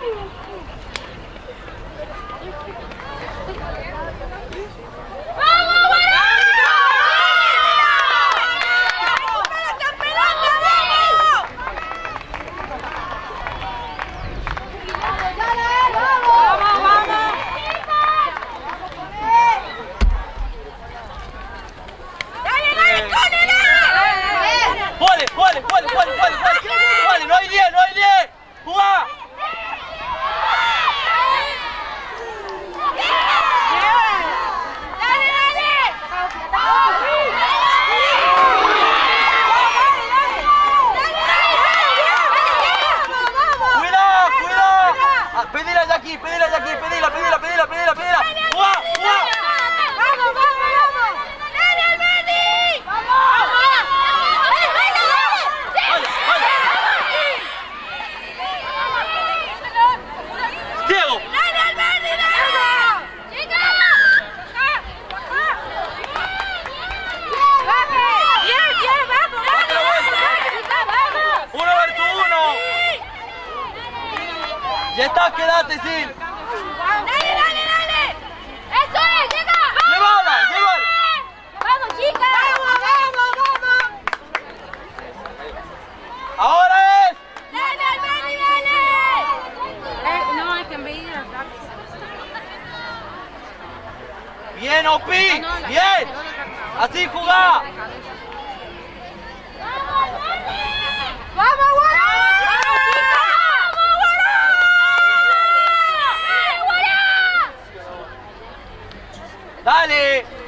happiness. está, quédate sin. ¡Dale, dale, dale! ¡Eso es! ¡Llega! ¡Llévala, llévala! ¡Vamos, chicas! ¡Vamos, vamos, vamos! ¡Ahora es! ¡Dale, dale, dale! no, es que en vez ¡Bien, Opi! ¡Bien! ¡Así jugá! Dani!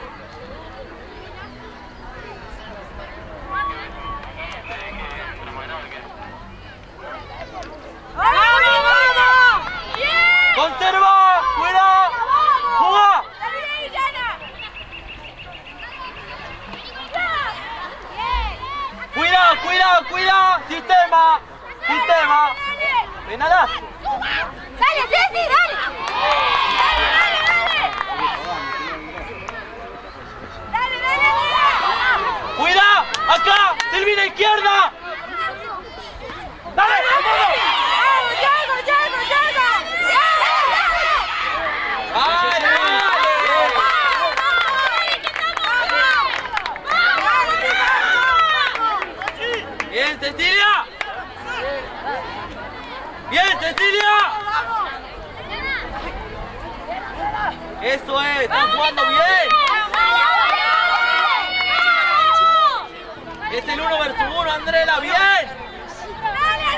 Este es el 1 versus 1, Andrela, bien. ¡Dale,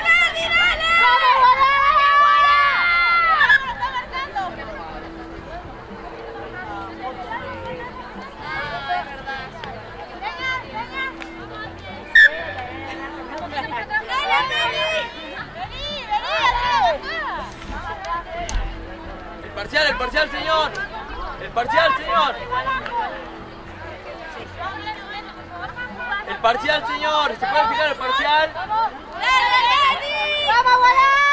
Nardi, dale! ¡Vamos, dale, El parcial, el parcial, señor. El parcial, señor. Parcial, señor. ¿Se puede fijar el parcial? ¡Vamos, ¡Vamos,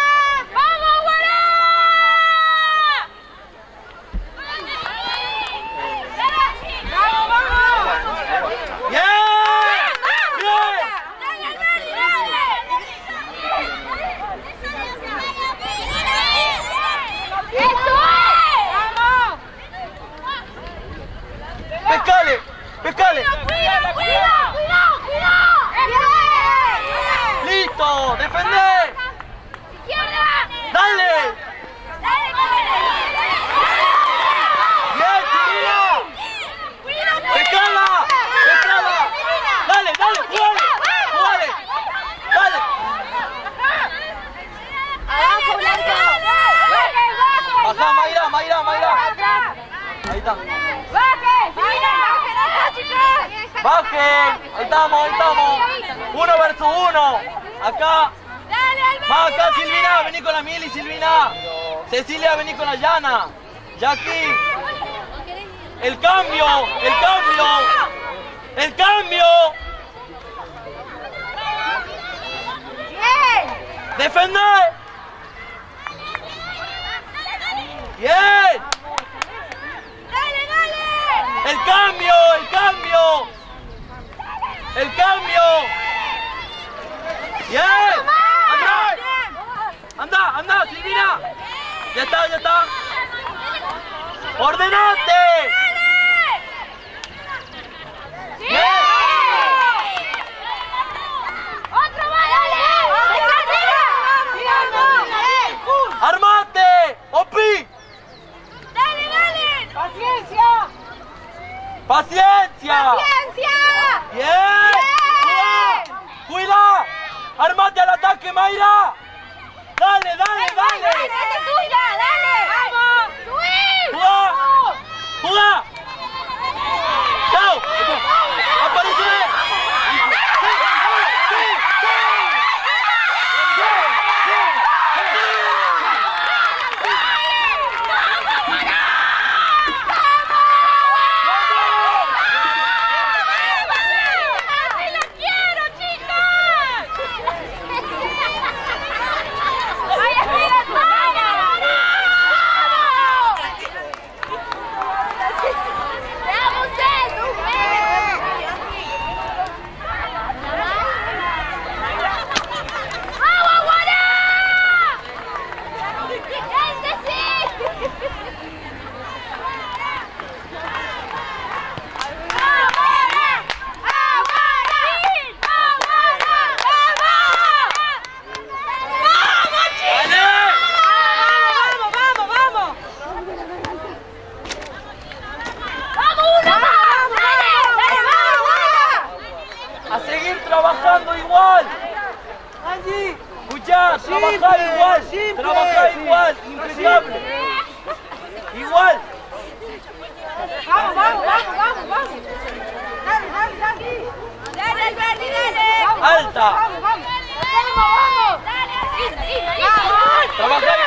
Cecilia, vení con la llana. Jackie. El cambio, el cambio, el cambio. ¡Defender!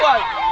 不贵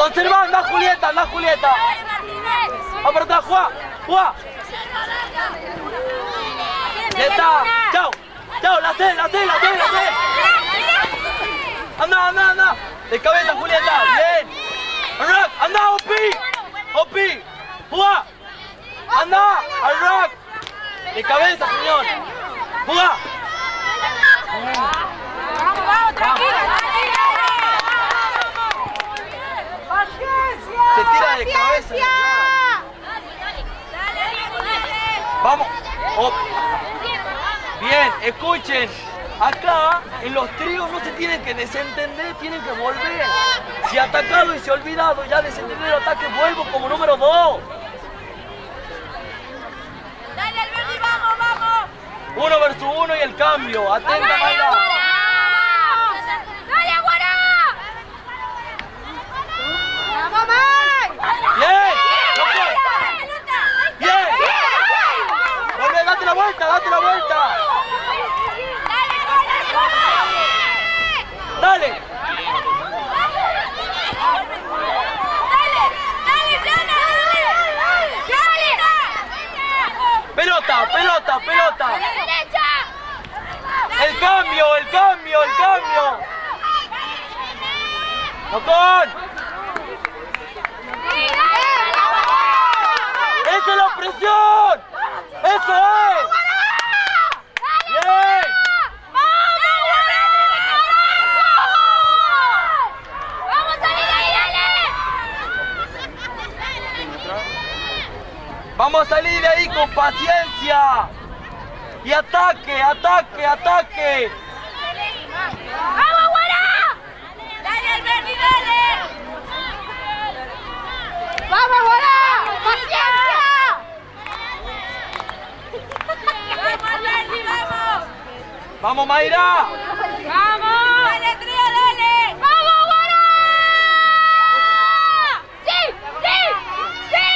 Conserva, anda Julieta, anda Julieta. Atrás, juega, juega. Ya está. Chao. Chao, la C, la C, la C, la C. Anda, anda, anda. De cabeza, Julieta. Bien. Al rack, anda, Opi. Opi. Juega. Anda, al rack. De cabeza, señor. Juega. Vamos, vamos, tranquila, tranquila. Paciencia. Se tira de cabeza. Paciencia. Vamos. Op. Bien, escuchen. Acá, en los tríos no se tienen que desentender, tienen que volver. Si atacado y se olvidado, ya desentender el ataque, vuelvo como número 2. Dale, Alberti, vamos, vamos. Uno versus uno y el cambio. Atenta, ¡Dale, Mayra. Guará! ¡Dale, Guará! Vamos, May. Bien. No puede. Bien. Volvé, date la vuelta, date la vuelta. Dale. Pelota, pelota, pelota. El cambio, el cambio, el cambio. ¡Tocón! ¡Esa es la presión! ¡Eso es! ¡Bien! ¡Vamos! Vamos a salir de ahí con paciencia. Y ataque, ataque, ataque. ¡Vamos, Guará! ¡Dale, Alberti, dale! Vamos, Guará. Paciencia. ¡Vamos, Alberti, vamos! Vamos, Mayra. ¡Vamos! ¡Dale, Andrea, dale! ¡Vamos, Guará! ¡Sí! ¡Sí! ¡Sí!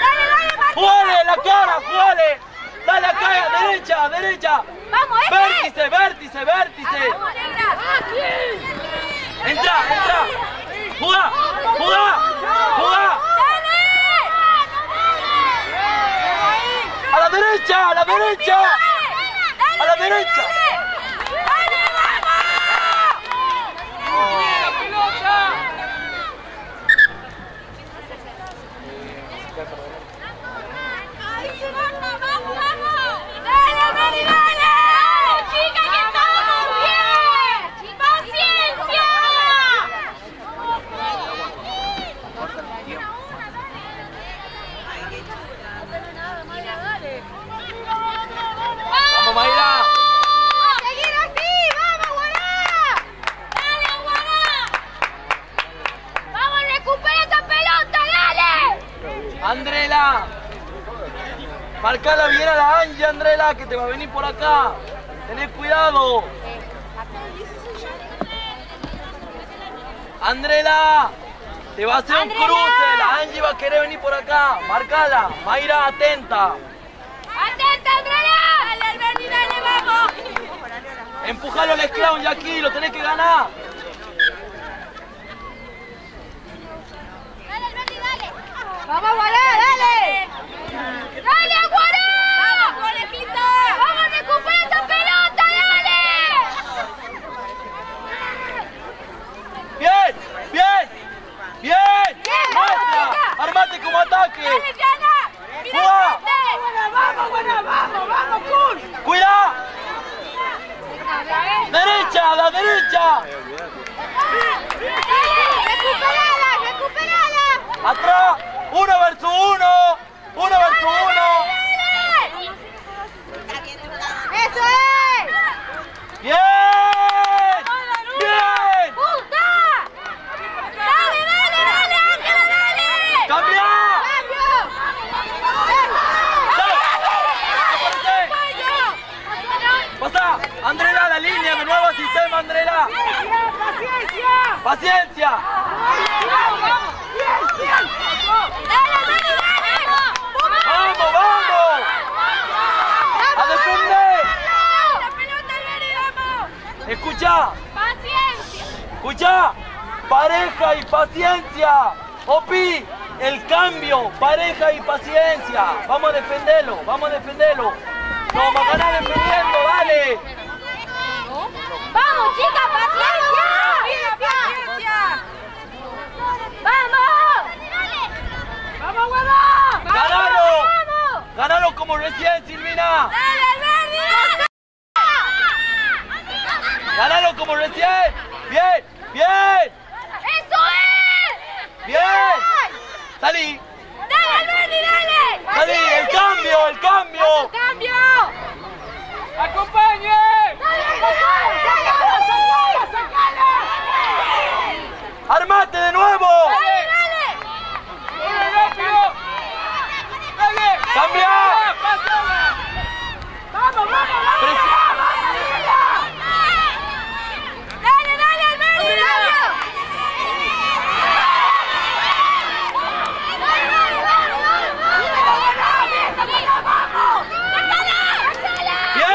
¡Dale, dale, Martín! ¡Jugale la cara, jugale! ¡Dale acá, derecha, derecha! ¡Vamos, este! ¡Vértice, vértice, vértice! ¡Vamos, negra! ¡Entra, entra! ¡Jugá! ¡Jugá! ¡Jugá! ¡A la derecha, a la derecha! ¡A la derecha! ¡Dale, Mari, dale! ¡Chica, que estamos bien! ¡Paciencia! ¡Vamos, Mayra! A seguir así. Vamos, Guará. ¡Dale, Guará! ¡Vamos, recupera esa pelota, dale! ¡Andrela! Marcala bien a la Angie, Andrela, que te va a venir por acá. Tenés cuidado. Andrela, te va a hacer un Andrela. cruce. La Angie va a querer venir por acá. Marcala. Mayra, atenta. ¡Atenta! ¡Dale, Alberti, dale, vamos! Empujalo al clown ya aquí, lo tenés que ganar. ¡Dale, Alberti, dale! Vamos, Guará. Dale. ¡Dale, what Paciencia. Vamos, vamos. A defender. ¡La pelota, vamos! Escucha, ¡Paciencia! escucha. pareja y paciencia. Opi, el cambio, pareja y paciencia. Vamos a defenderlo, vamos a defenderlo. Vamos a ganar defendiendo, dale. ¡Vamos, chicas, paciencia! ¡Paciencia! ¡Vamos! ¡Vamos, huevo! ¡Ganalo! ¡Ganalo como recién, Silvina! ¡Dale, Alberdi! ¡Ganalo como recién! ¡Bien! ¡Bien! ¡Eso es! ¡Bien! ¡Salí! ¡Dale, Alberdi, dale! ¡Salí! ¡El cambio! ¡El cambio! ¡Cambio! ¡Acompañe! ¡Sacalo, sacalo, sacalo! ¡Armate de nuevo! ¡Dale, dale! ¡Dale, rápido! ¡Dale! ¡Cambia! ¡Pásala! ¡Vamos, vamos, vamos! Presi- ¡Dale, dale, Alberdi, dale! ¡Bien!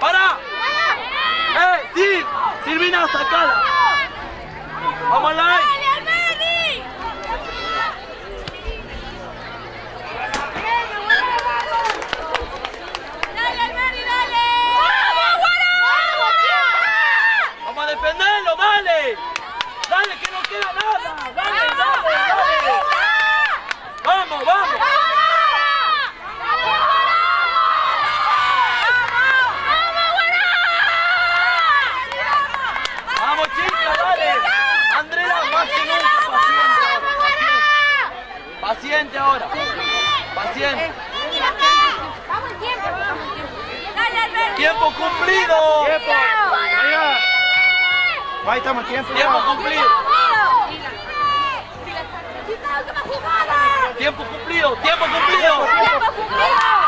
¡Para! ¡Eh! ¡Sí! ¡Silvina, sacala! ¡Vamos al line! Paciente ahora. Paciente. Vamos el tiempo. Dale, Tiempo cumplido. Tiempo. Ahí estamos, tiempo. Tiempo cumplido. Tiempo cumplido. Tiempo cumplido. Tiempo cumplido.